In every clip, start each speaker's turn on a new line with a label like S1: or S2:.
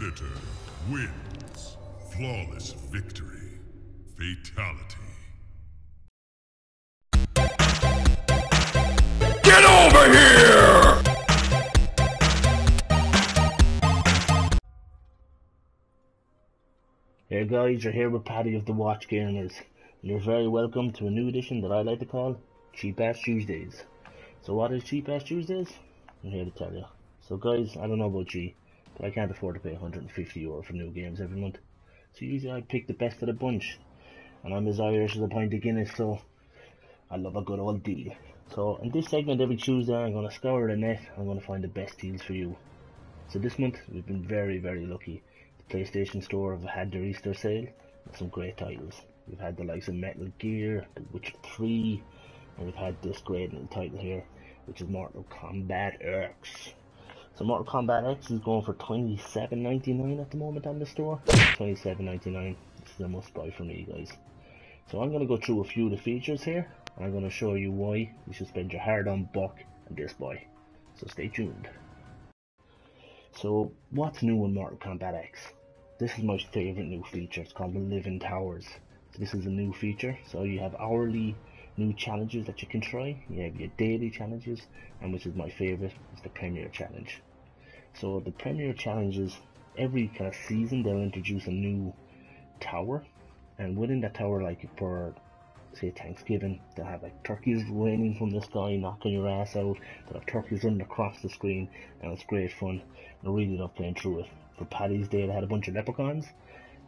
S1: Predator wins. Flawless victory. Fatality. Get over here!
S2: Hey guys, you're here with Paddy of the Watch Gamers, and you're very welcome to a new edition that I like to call Cheap Ass Tuesdays. So what is Cheap Ass Tuesdays? I'm here to tell you. So guys, I don't know about you, I can't afford to pay 150 euro for new games every month. So usually I pick the best of the bunch, and I'm as Irish as a pint of Guinness, so I love a good old deal. So in this segment every Tuesday I'm going to scour the net, I'm going to find the best deals for you. So this month we've been very very lucky. The PlayStation Store have had their Easter sale with some great titles. We've had the likes of Metal Gear, The Witcher 3, and we've had this great little title here, which is Mortal Kombat X. So Mortal Kombat X is going for $27.99 at the moment on the store. $27.99. This is a must buy for me, guys. So I'm going to go through a few of the features here, and I'm going to show you why you should spend your hard-on buck on this boy. So stay tuned. So, what's new in Mortal Kombat X? This is my favorite new feature. It's called the Living Towers. So this is a new feature. So you have hourly new challenges that you can try. You have your daily challenges, and which is my favorite, is the Premier Challenge. So the Premier Challenges, every kind of season they'll introduce a new tower, and within that tower, like for say Thanksgiving, they'll have like turkeys raining from the sky, knocking your ass out. They'll have turkeys running across the screen, and it's great fun. I really love playing through it for Paddy's Day they had a bunch of leprechauns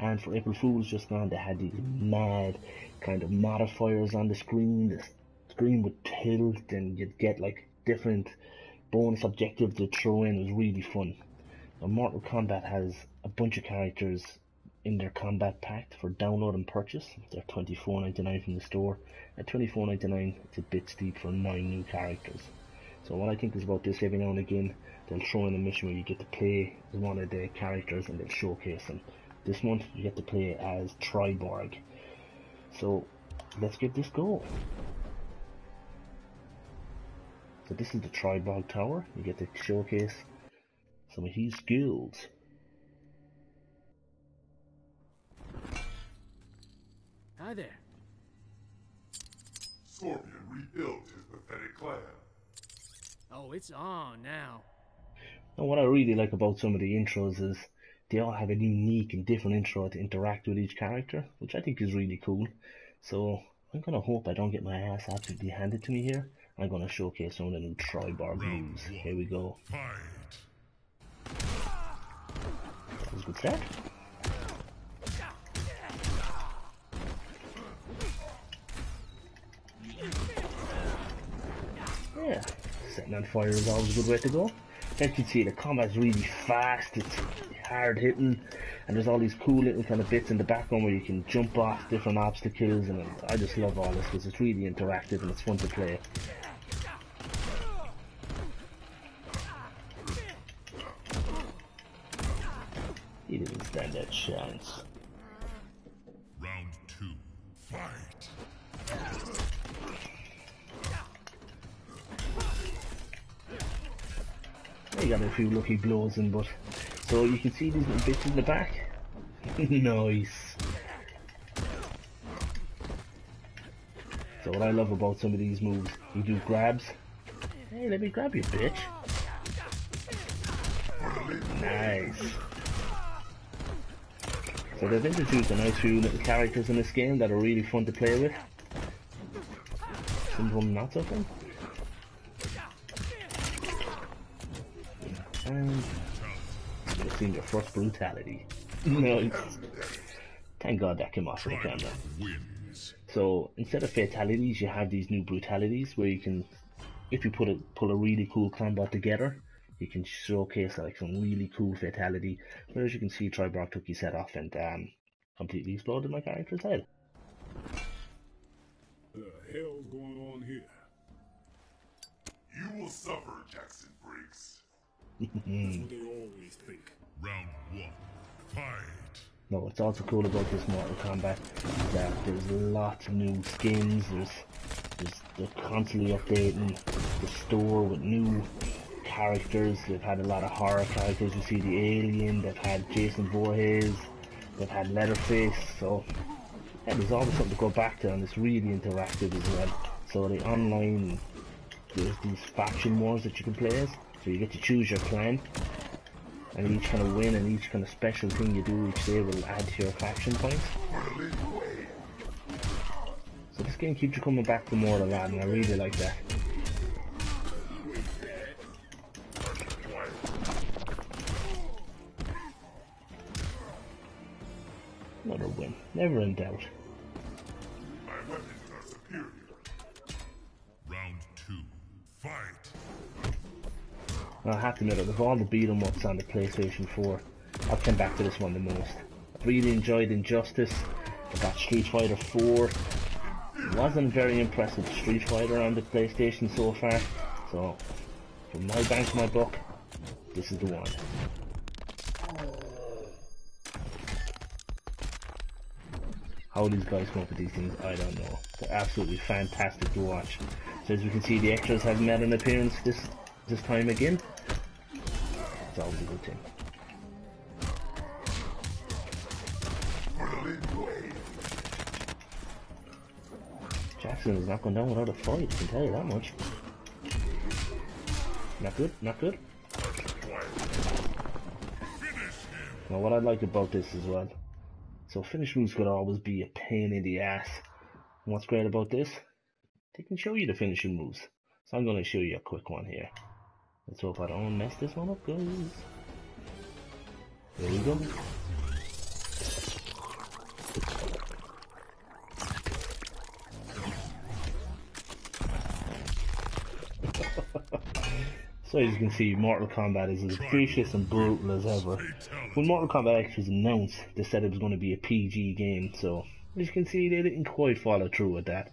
S2: and for April Fool's just gone they had these mad kind of modifiers on the screen. The screen would tilt and you'd get like different bonus objectives to throw in. It was really fun. Now, Mortal Kombat has a bunch of characters in their Kombat Pack for download and purchase. They're $24.99 from the store. At $24.99 it's a bit steep for 9 new characters. So what I think is about this every now and again they'll throw in a mission where you get to play as one of the characters and they'll showcase them. This month you get to play as Triborg. So let's get this go. So this is the Triborg Tower. You get to showcase some of his skills.
S3: Hi there.
S1: Scorpion rebuilt his pathetic clan.
S3: Oh, it's on now.
S2: And what I really like about some of the intros is they all have a unique and different intro to interact with each character, which I think is really cool. So I'm gonna hope I don't get my ass absolutely handed to me here. I'm gonna showcase some of the new Triborg moves. Here we go. That was a good start. Yeah, setting on fire is always a good way to go. As you can see, the combat's really fast, it's hard hitting, and there's all these cool little kind of bits in the background where you can jump off different obstacles, and I just love all this because it's really interactive and it's fun to play. He didn't stand a chance.
S1: Round two. Fight.
S2: He got a few lucky blows in, but so you can see these little bits in the back. nice. So what I love about some of these moves, you do grabs. Hey, let me grab you, bitch. Nice. So they've introduced a nice few little characters in this game that are really fun to play with. Some of them not so fun. And your first brutality. Thank God that came off of the camera. So instead of fatalities, you have these new brutalities where you can, if you put a pull a really cool combat together, you can showcase like some really cool fatality. Whereas you can see Triborg took his head off and um, completely exploded my character's head.
S4: What the hell's going on here?
S1: You will suffer, Jackson Briggs.
S4: That's what they always think.
S1: Round one. Fight.
S2: No, what's also cool about this Mortal Kombat is that there's lots of new skins. There's, there's they're constantly updating the store with new characters. They've had a lot of horror characters. You see the Alien. They've had Jason Voorhees. They've had Leatherface. So yeah, there's always something to go back to, and it's really interactive as well. So the online, there's these faction wars that you can play as. So you get to choose your clan, and each kind of win and each kind of special thing you do each day will add to your faction points. So this game keeps you coming back for more of that, and I really like that. Another win, never in doubt. To admit, out of all the beat 'em ups on the PlayStation 4, I've come back to this one the most. I've really enjoyed Injustice. I got Street Fighter 4. Wasn't very impressed with Street Fighter on the PlayStation so far, so from my bank, my book, this is the one. How these guys come up with these things, I don't know. They're absolutely fantastic to watch. So as we can see, the extras have made an appearance this this time again. It's always a good thing. Jackson is not going down without a fight, I can tell you that much. Not good, not good. Now what I like about this as well, so finish moves could always be a pain in the ass. And what's great about this, they can show you the finishing moves. So I'm going to show you a quick one here. Let's hope I don't mess this one up, guys. There we go. So as you can see, Mortal Kombat is as vicious and brutal as ever. When Mortal Kombat X was announced, they said it was going to be a PG game, so as you can see, they didn't quite follow through with that.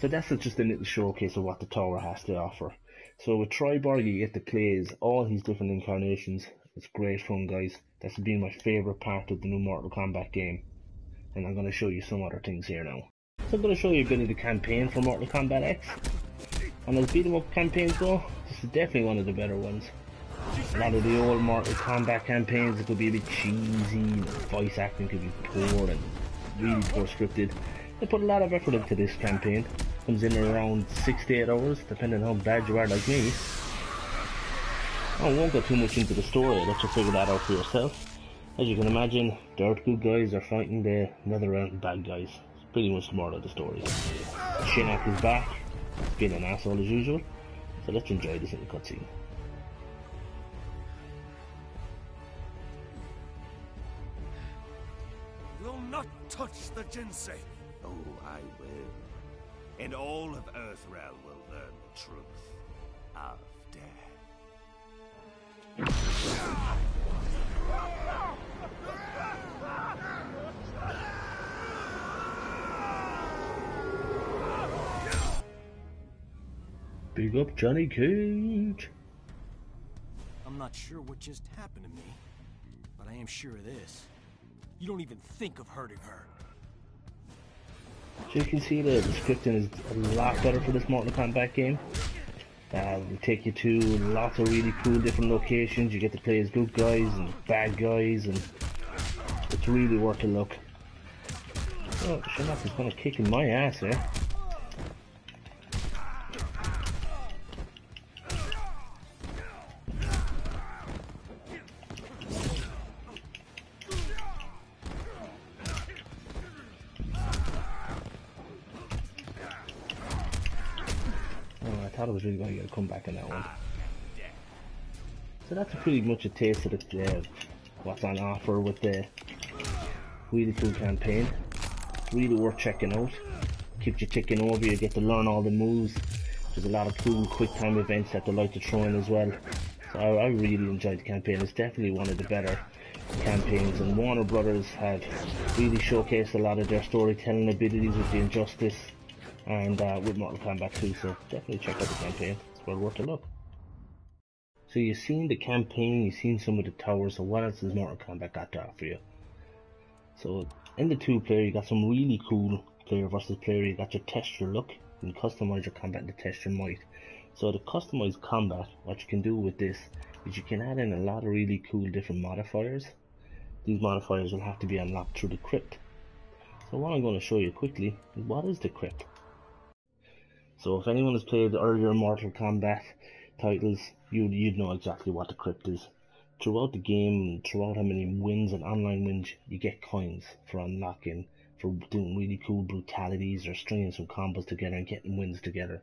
S2: So that's just a little showcase of what the tower has to offer. So with Triborg, you get to play all these different incarnations. It's great fun, guys. That's been my favourite part of the new Mortal Kombat game. And I'm going to show you some other things here now. So I'm going to show you a bit of the campaign for Mortal Kombat X. And as beat 'em up campaigns go, this is definitely one of the better ones. A lot of the old Mortal Kombat campaigns it could be a bit cheesy, and the voice acting could be poor and really poor scripted. They put a lot of effort into this campaign. Comes in around 68 hours, depending on how bad you are like me. Oh, I won't go too much into the story, let you figure that out for yourself. As you can imagine, the Earth good guys are fighting the Netherrealm bad guys. It's pretty much the moral of the story. Shinnok is back, being an asshole as usual. So let's enjoy this little cutscene.
S5: will not touch the Jinsei. Oh, I will. And all of Earthrealm will learn the truth of death.
S2: Big up Johnny Cage.
S3: I'm not sure what just happened to me, but I am sure of this. You don't even think of hurting her.
S2: So you can see the, scripting is a lot better for this Mortal Kombat game. Um, we take you to lots of really cool different locations. You get to play as good guys and bad guys, and it's really worth a look. Oh, Shinnok is gonna kick in my ass here. Oh, I thought I was really going to get a comeback in that one. So that's pretty much a taste of the, uh, what's on offer with the really cool campaign. Really worth checking out. Keeps you ticking over, you get to learn all the moves. There's a lot of cool quick time events that they like to throw in as well. So I, I really enjoyed the campaign. It's definitely one of the better campaigns and Warner Brothers have really showcased a lot of their storytelling abilities with the Injustice and uh, with Mortal Kombat 2 so definitely check out the campaign it's well worth a look so you've seen the campaign you've seen some of the towers so what else has Mortal Kombat got to offer you so in the two player you got some really cool player versus player you got your Test Your Luck and customize your combat to test your might So to customize combat, what you can do with this is you can add in a lot of really cool different modifiers. These modifiers will have to be unlocked through the crypt. So what I'm going to show you quickly is what is the crypt. So if anyone has played earlier Mortal Kombat titles, you'd, you'd know exactly what the crypt is. Throughout the game, throughout how many wins and online wins, you get coins for unlocking, for doing really cool brutalities or stringing some combos together and getting wins together.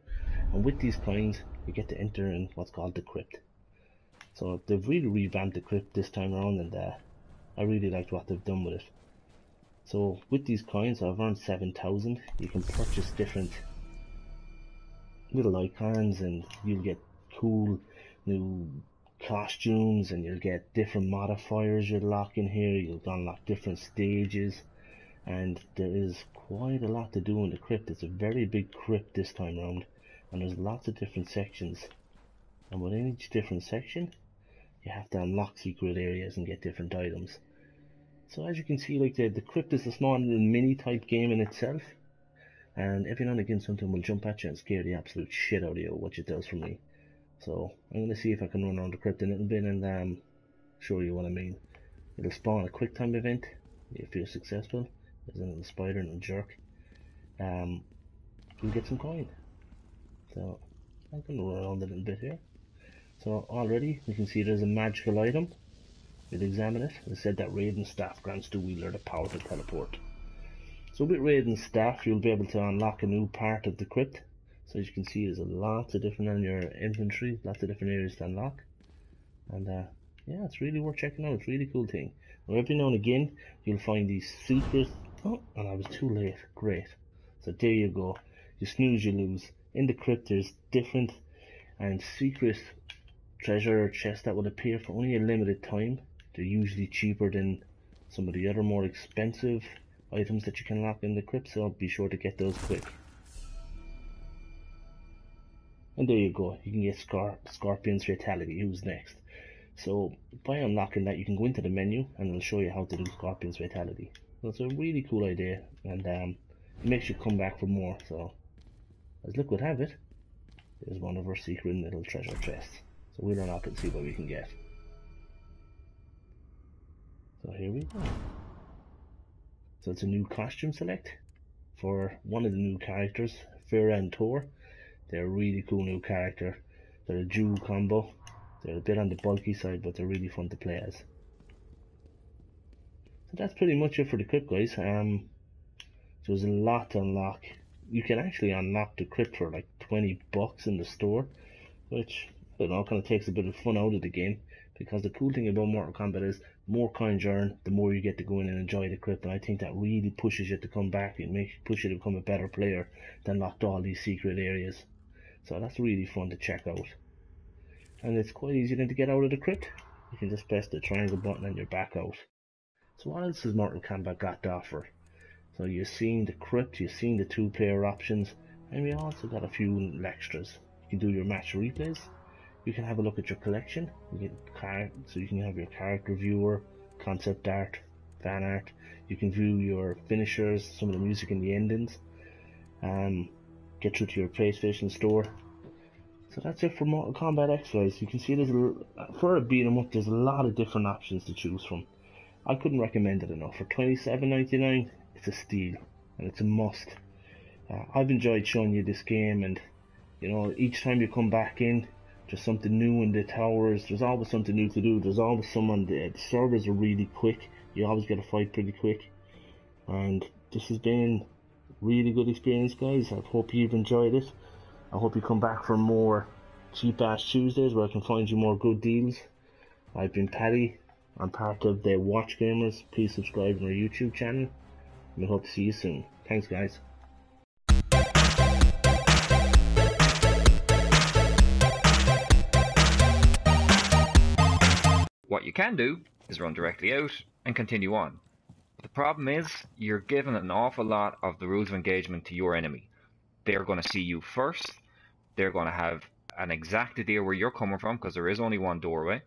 S2: And with these coins, you get to enter in what's called the crypt. So they've really revamped the crypt this time around and uh, I really liked what they've done with it. So with these coins, I've earned 7,000. You can purchase different little icons and you'll get cool new costumes and you'll get different modifiers you'll lock in here. You'll unlock different stages and there is quite a lot to do in the crypt. It's a very big crypt this time around and there's lots of different sections and within each different section you have to unlock secret areas and get different items. So as you can see like the, the crypt is a small little mini type game in itself and every now and again something will jump at you and scare the absolute shit out of you, which it does for me. So I'm going to see if I can run around the crypt a little bit and um, show you what I mean. It'll spawn a quick time event if you're successful. There's a little spider and a jerk. Um, you'll get some coin. So I'm going to run around a little bit here. So already you can see there's a magical item. We'll examine it. It said that Raiden staff grants the wielder the power to teleport. So with Raiden's staff you'll be able to unlock a new part of the crypt. So as you can see there's a lot of different on your inventory, lots of different areas to unlock. And uh, yeah, it's really worth checking out. It's a really cool thing. Now every now and again you'll find these secret Oh, and I was too late. Great. So there you go. You snooze, you lose. In the crypt there's different and secret treasure or chests that will appear for only a limited time. They're usually cheaper than some of the other more expensive items that you can lock in the crypt, so be sure to get those quick. And there you go, you can get Scar Scorpion's Fatality, who's next. So by unlocking that you can go into the menu and it'll show you how to do Scorpion's Fatality. So it's a really cool idea and um, it makes you come back for more, so as luck would have it, there's one of our secret little treasure chests. So we'll unlock it and see what we can get. So here we go. So it's a new costume select for one of the new characters, Ferra and Torr. They're a really cool new character. They're a dual combo. They're a bit on the bulky side, but they're really fun to play as. So that's pretty much it for the crypt, guys. Um, there's a lot to unlock. You can actually unlock the crypt for like 20 bucks in the store, which I don't know, kind of takes a bit of fun out of the game. Because the cool thing about Mortal Kombat is more coins you earn, the more you get to go in and enjoy the crypt. And I think that really pushes you to come back and makes push you to become a better player than locked all these secret areas. So that's really fun to check out. And it's quite easy then to get out of the crypt. You can just press the triangle button and you're back out. So what else has Mortal Kombat got to offer? So you're seeing the crypt, you're seeing the two player options, and we also got a few extras. You can do your match replays, you can have a look at your collection. You card, so you can have your character viewer, concept art, fan art. You can view your finishers, some of the music and the endings. Um, get through to your PlayStation store. So that's it for Mortal Kombat X, guys. You can see there's a, for a beat 'em up, there's a lot of different options to choose from. I couldn't recommend it enough. For $27.99, it's a steal and it's a must. Uh, I've enjoyed showing you this game, and you know, each time you come back in, there's something new in the towers. There's always something new to do. There's always someone. The, servers are really quick. You always get a fight pretty quick. And this has been really good experience, guys. I hope you've enjoyed it. I hope you come back for more cheap ass Tuesdays where I can find you more good deals. I've been Paddy. I'm part of the Watch Gamers. Please subscribe to our YouTube channel. And I hope to see you soon. Thanks, guys.
S6: What you can do is run directly out and continue on. But the problem is, you're giving an awful lot of the rules of engagement to your enemy. They're going to see you first. They're going to have an exact idea where you're coming from because there is only one doorway.